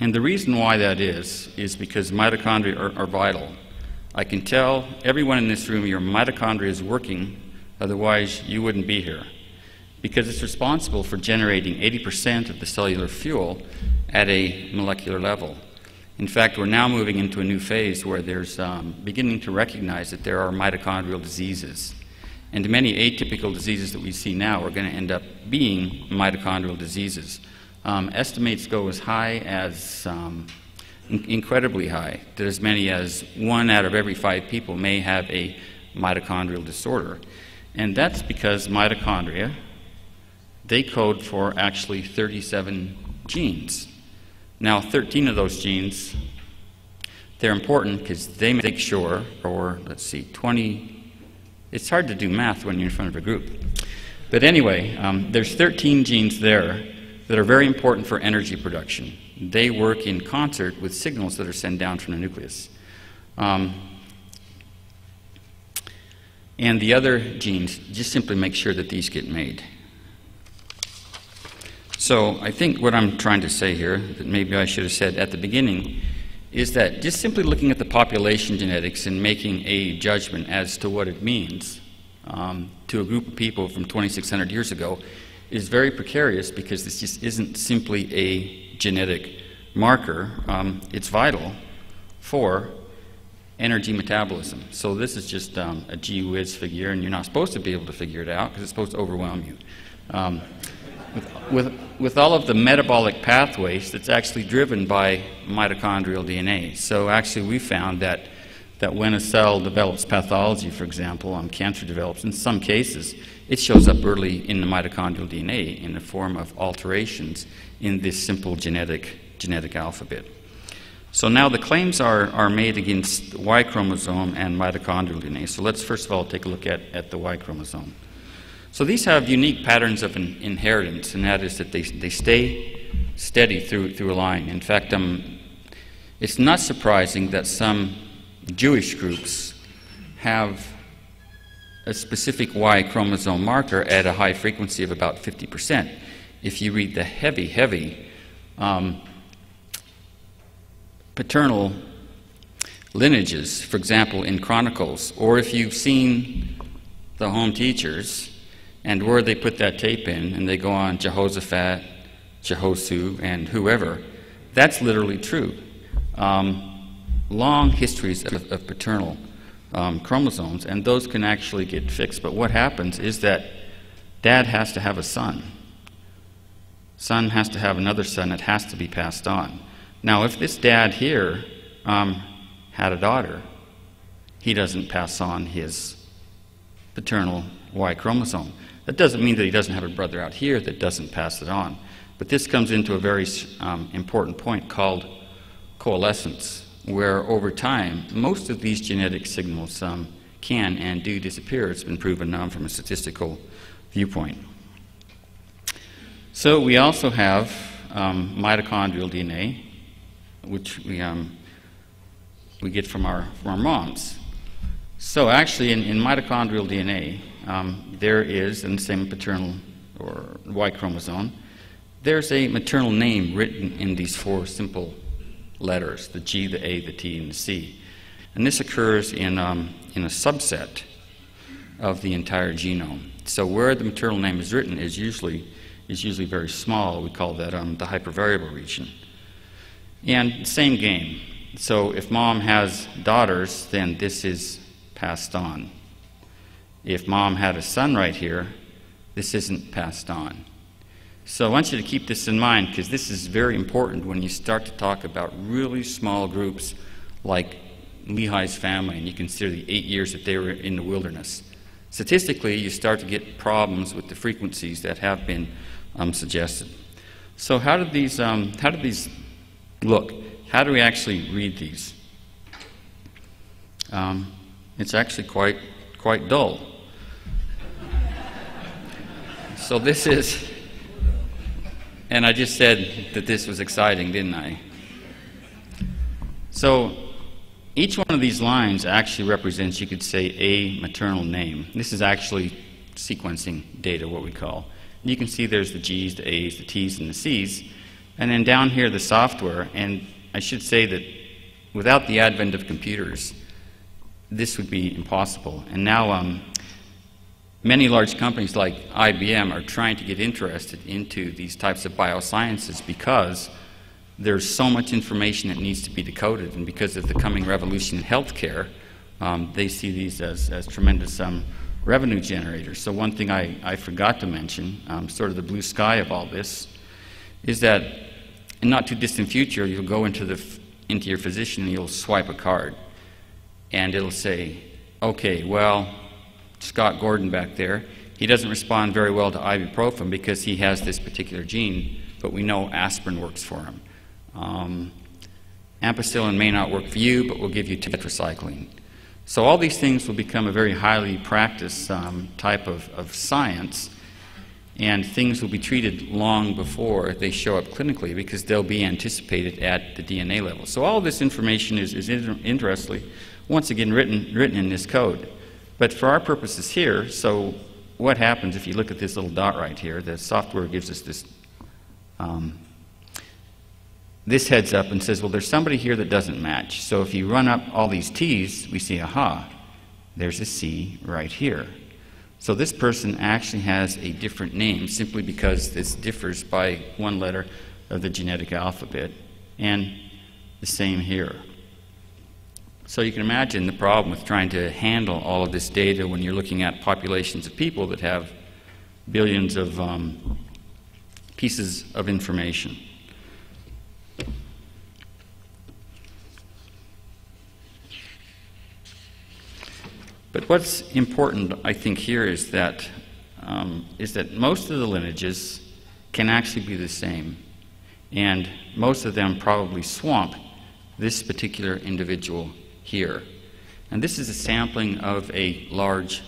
And the reason why that is, is because mitochondria are, are vital. I can tell everyone in this room your mitochondria is working, otherwise, you wouldn't be here. Because it's responsible for generating 80% of the cellular fuel at a molecular level. In fact, we're now moving into a new phase where there's um, beginning to recognize that there are mitochondrial diseases. And many atypical diseases that we see now are going to end up being mitochondrial diseases. Um, estimates go as high as um, in- incredibly high, that as many as one out of every five people may have a mitochondrial disorder. And that's because mitochondria, they code for actually 37 genes. Now, 13 of those genes, they're important because they make sure, or let's see, 20, it's hard to do math when you're in front of a group. But anyway, um, there's 13 genes there that are very important for energy production. They work in concert with signals that are sent down from the nucleus. Um, and the other genes just simply make sure that these get made. So I think what I'm trying to say here, that maybe I should have said at the beginning, is that just simply looking at the population genetics and making a judgment as to what it means um, to a group of people from 2,600 years ago is very precarious because this just isn't simply a genetic marker. Um, it's vital for energy metabolism. So this is just um, a gee whiz figure, and you're not supposed to be able to figure it out because it's supposed to overwhelm you. Um, with, with, with all of the metabolic pathways that's actually driven by mitochondrial DNA. So actually we found that, that when a cell develops pathology, for example, um, cancer develops, in some cases, it shows up early in the mitochondrial DNA in the form of alterations in this simple genetic, genetic alphabet. So now the claims are, are made against Y chromosome and mitochondrial DNA. So let's first of all take a look at, at the Y chromosome. So these have unique patterns of in, inheritance, and that is that they, they stay steady through, through a line. In fact, um, it's not surprising that some Jewish groups have a specific Y chromosome marker at a high frequency of about 50%. If you read the heavy, heavy um, paternal lineages, for example, in Chronicles, or if you've seen the home teachers, and where they put that tape in, and they go on Jehoshaphat, Jehosu, and whoever, that's literally true. Um, long histories of, of paternal um, chromosomes, and those can actually get fixed. But what happens is that dad has to have a son. Son has to have another son It has to be passed on. Now, if this dad here um, had a daughter, he doesn't pass on his paternal Y chromosome. That doesn't mean that he doesn't have a brother out here that doesn't pass it on. But this comes into a very um, important point called coalescence, where over time, most of these genetic signals um, can and do disappear. It's been proven now from a statistical viewpoint. So we also have um, mitochondrial DNA, which we, um, we get from our, from our moms. So actually, in, in mitochondrial DNA, um, there is, in the same paternal or Y chromosome, there's a maternal name written in these four simple letters the G, the A, the T, and the C. And this occurs in, um, in a subset of the entire genome. So where the maternal name is written is usually, is usually very small. We call that um, the hypervariable region. And same game. So if mom has daughters, then this is passed on. If mom had a son right here, this isn't passed on. So I want you to keep this in mind because this is very important when you start to talk about really small groups like Lehi's family and you consider the eight years that they were in the wilderness. Statistically, you start to get problems with the frequencies that have been um, suggested. So how did these um, how did these look? How do we actually read these? Um, it's actually quite quite dull. So this is, and I just said that this was exciting, didn't I? So each one of these lines actually represents, you could say, a maternal name. This is actually sequencing data, what we call. And you can see there's the G's, the A's, the T's, and the C's. And then down here, the software, and I should say that without the advent of computers, this would be impossible. And now, um, many large companies like IBM are trying to get interested into these types of biosciences because there's so much information that needs to be decoded, and because of the coming revolution in healthcare, um, they see these as, as tremendous um, revenue generators. So, one thing I, I forgot to mention, um, sort of the blue sky of all this, is that in not too distant future, you'll go into, the, into your physician and you'll swipe a card, and it'll say, okay, well, Scott Gordon back there, he doesn't respond very well to ibuprofen because he has this particular gene, but we know aspirin works for him. Um, ampicillin may not work for you, but we'll give you tetracycline. So all these things will become a very highly practiced um, type of, of science, and things will be treated long before they show up clinically because they'll be anticipated at the DNA level. So all this information is, is inter- interestingly, once again, written, written in this code. But for our purposes here, so what happens if you look at this little dot right here? The software gives us this um, this heads up and says, well, there's somebody here that doesn't match. So if you run up all these T's, we see, aha, there's a C right here. So this person actually has a different name simply because this differs by one letter of the genetic alphabet. And the same here. So you can imagine the problem with trying to handle all of this data when you're looking at populations of people that have billions of um, pieces of information. But what's important, I think, here is that, um, is that most of the lineages can actually be the same. And most of them probably swamp this particular individual here. And this is a sampling of a large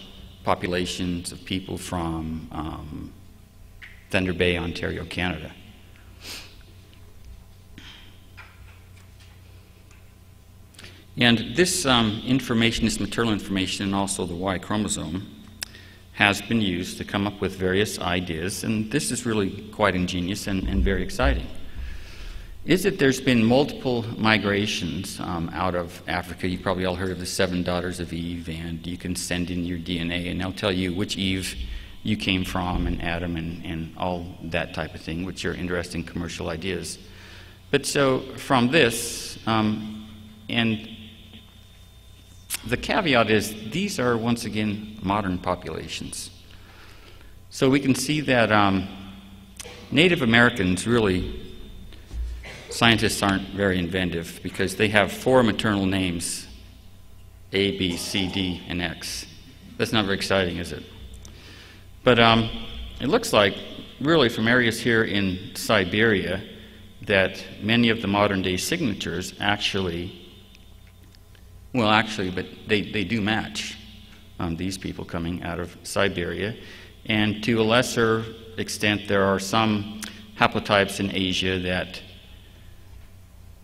populations of people from um, Thunder Bay, Ontario, Canada. And this um, information, this maternal information, and also the Y chromosome, has been used to come up with various ideas, and this is really quite ingenious and, and very exciting. Is that there's been multiple migrations um, out of Africa. You've probably all heard of the seven daughters of Eve, and you can send in your DNA, and they'll tell you which Eve you came from, and Adam, and, and all that type of thing, which are interesting commercial ideas. But so from this, um, and the caveat is these are, once again, modern populations. So we can see that um, Native Americans really, scientists aren't very inventive because they have four maternal names A, B, C, D, and X. That's not very exciting, is it? But um, it looks like, really, from areas here in Siberia, that many of the modern day signatures actually well, actually, but they, they do match um, these people coming out of Siberia. And to a lesser extent, there are some haplotypes in Asia that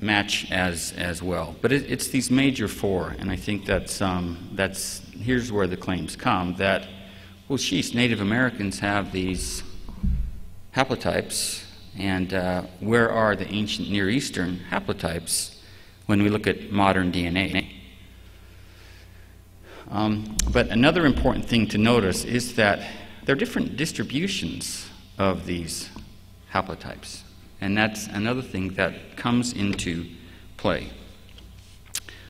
match as, as well. But it, it's these major four, and I think that's, um, that's here's where the claims come that, well, sheesh, Native Americans have these haplotypes, and uh, where are the ancient Near Eastern haplotypes when we look at modern DNA? Um, but another important thing to notice is that there are different distributions of these haplotypes. And that's another thing that comes into play.